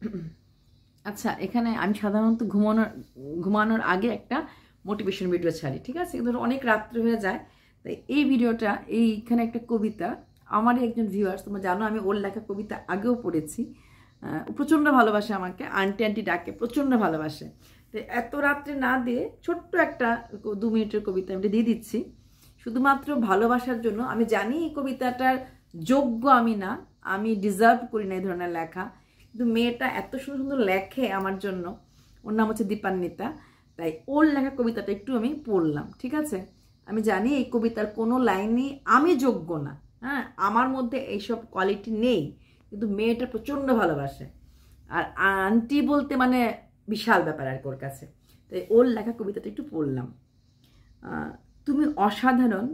আচ্ছা এখানে আমি সাধারণত ঘুমানোর ঘুমানোর আগে একটা মোটিভেশন ভিডিও ছাড়ি, ঠিক আছে? ধরো অনেক রাত্রে হয়ে যায়। তাই এই ভিডিওটা এইখানে একটা কবিতা, আমারই একজন ভিউয়ার্স তোমরা জানো আমি ওর লেখা কবিতা আগেও পড়েছি। প্রচণ্ড ভালোবাসে আমাকে আন্টি আন্টি ডাকে, প্রচণ্ড ভালোবাসে। তো এত রাত্রে না দিয়ে ছোট্ট একটা দু মিনিটের কবিতা আমি দিয়ে দিচ্ছি। শুধুমাত্র ভালোবাসার জন্য, আমি জানি এই কবিতাটার যোগ্য আমি না, আমি ডিজার্ভ করি না এই ধরনের লেখা। কিন্তু মেয়েটা এত সুন্দর সুন্দর লেখে আমার জন্য। ওর নাম হচ্ছে দীপান্বিতা। তাই ওর লেখা কবিতাটা একটু আমি পড়লাম, ঠিক আছে? আমি জানি এই কবিতার কোনো লাইনই আমি যোগ্য না। হ্যাঁ আমার মধ্যে এইসব কোয়ালিটি নেই, কিন্তু মেয়েটা প্রচণ্ড ভালোবাসে। আর আন্টি বলতে মানে বিশাল ব্যাপার আর ওর কাছে। তাই ওর লেখা কবিতাটা একটু পড়লাম। তুমি অসাধারণ,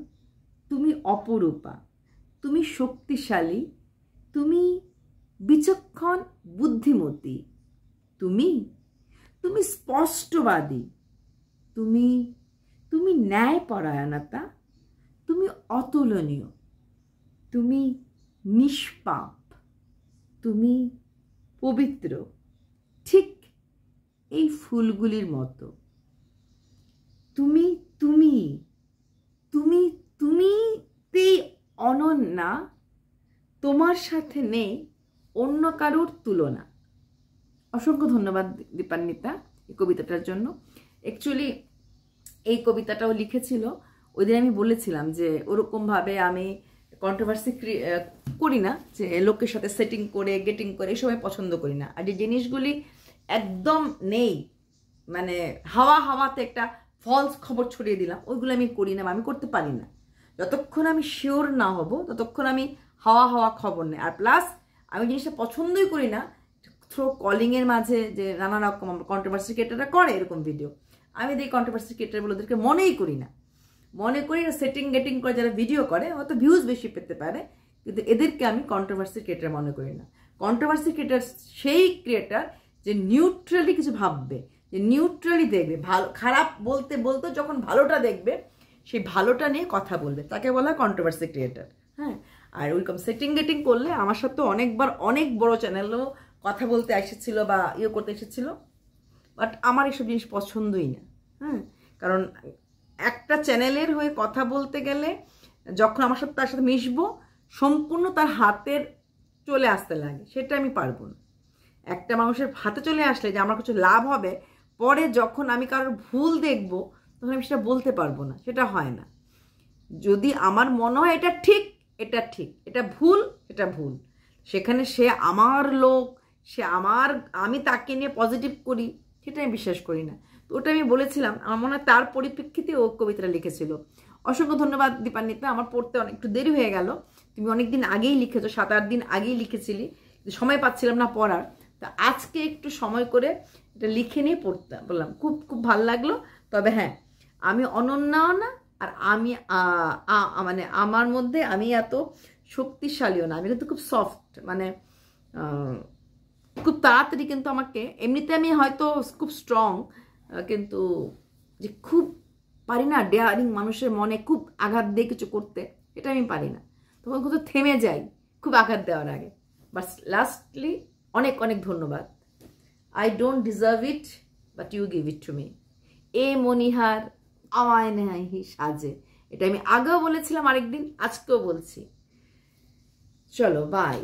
তুমি অপরূপা, তুমি শক্তিশালী, তুমি বিচক্ষণ বুদ্ধিমতী। তুমি? তুমি স্পষ্টবাদী। তুমি তুমি ন্যায়পরায়ণতা। তুমি অতুলনীয়। তুমি নিষ্পাপ। তুমি পবিত্র। ঠিক এই ফুলগুলির মতো। তুমি তুমি তুমি তুমি তুমিতেই অনন্যা। তোমার সাথে নেই অন্য কারোর তুলনা। অসংখ্য ধন্যবাদ দীপান্বিতা এই কবিতাটার জন্য। অ্যাকচুয়ালি এই কবিতাটাও লিখেছিল ওই দিন আমি বলেছিলাম যে ওরকমভাবে আমি কন্ট্রোভার্সি করি না, যে লোকের সাথে সেটিং করে গেটিং করে, এসব আমি পছন্দ করি না। আর যে জিনিসগুলি একদম নেই মানে হাওয়া হাওয়াতে একটা ফলস খবর ছড়িয়ে দিলাম, ওইগুলো আমি করি না আমি করতে পারি না। যতক্ষণ আমি শিওর না হব, ততক্ষণ আমি হাওয়া হাওয়া খবর নেই। আর প্লাস আমি জিনিসটা পছন্দই করি না থ্রো কলিংয়ের মাঝে যে নানা রকম কন্ট্রোভার্সি ক্রিয়েটাররা করে এরকম ভিডিও আমি দেখি কন্ট্রোভার্সি ক্রিয়েটারগুলো ওদেরকে মনেই করি না। মনে করি না সেটিং গেটিং করে যারা ভিডিও করে, হয়তো ভিউজ বেশি পেতে পারে, কিন্তু এদেরকে আমি কন্ট্রোভার্সি ক্রিয়েটার মনে করি না। কন্ট্রোভার্সি ক্রিয়েটার সেই ক্রিয়েটার যে নিউট্রালি কিছু ভাববে, যে নিউট্রালি দেখবে, ভালো, খারাপ বলতে বলতে যখন ভালোটা দেখবে, সেই ভালোটা নিয়ে কথা বলবে। তাকে বলা হয় কন্ট্রোভার্সি ক্রিয়েটার হ্যাঁ আর ওইরকম সেটিং গেটিং করলে আমার সাথে অনেকবার অনেক বড় চ্যানেলও কথা বলতে এসেছিল বা ইয়ে করতে এসেছিল বাট আমার এসব জিনিস পছন্দই না হ্যাঁ? কারণ একটা চ্যানেলের হয়ে কথা বলতে গেলে যখন আমার সাথে তার সাথে মিশবো, সম্পূর্ণ তার হাতের চলে আসতে লাগে, সেটা আমি পারব না। একটা মানুষের হাতে চলে আসলে যে আমার কিছু লাভ হবে, পরে যখন আমি কারোর ভুল দেখব, তখন আমি সেটা বলতে পারব না, সেটা হয় না। যদি আমার মনে হয় এটা ঠিক এটা ঠিক, এটা ভুল এটা ভুল। সেখানে সে আমার লোক সে আমার, আমি তাকে নিয়ে পজিটিভ করি, সেটা আমি বিশ্বাস করি না। তো ওটা আমি বলেছিলাম, আমার মনে হয় তার পরিপ্রেক্ষিতে ও কবিতাটা লিখেছিল। অসংখ্য ধন্যবাদ দীপান্বিতা, আমার পড়তে অনেক, একটু দেরি হয়ে গেল। তুমি অনেক দিন আগেই লিখেছো সাত আট দিন আগেই লিখেছিলি সময় পাচ্ছিলাম না পড়ার। তা আজকে একটু সময় করে এটা লিখে নিয়ে পড়তে বললাম, খুব খুব ভালো লাগল। তবে হ্যাঁ আমি অনন্যাও না, আর আমি মানে আমার মধ্যে আমি এত শক্তিশালীও না, আমি কিন্তু খুব সফট মানে খুব তাড়াতাড়ি কিন্তু আমাকে, এমনিতে আমি হয়তো খুব স্ট্রং কিন্তু যে খুব পারি না ডেয়ারিং মানুষের মনে খুব আঘাত দিয়ে কিছু করতে, এটা আমি পারি না। তখন কিন্তু থেমে যাই, খুব আঘাত দেওয়ার আগে। বাট লাস্টলি অনেক অনেক ধন্যবাদ। I don't deserve it but you give it to me এ মনিহার, আমায় নেহাই সাজে। এটা আমি আগেও বলেছিলাম আরেকদিন, আজকেও বলছি। চলো বাই